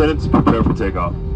Attendants, prepare for takeoff.